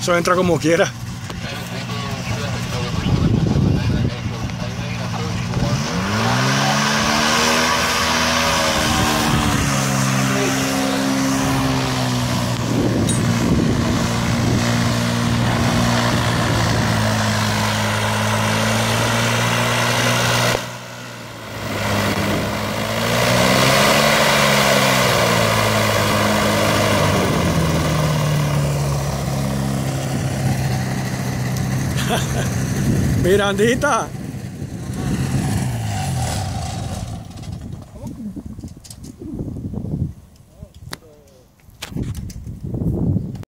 Eso entra como quiera. Mirandita.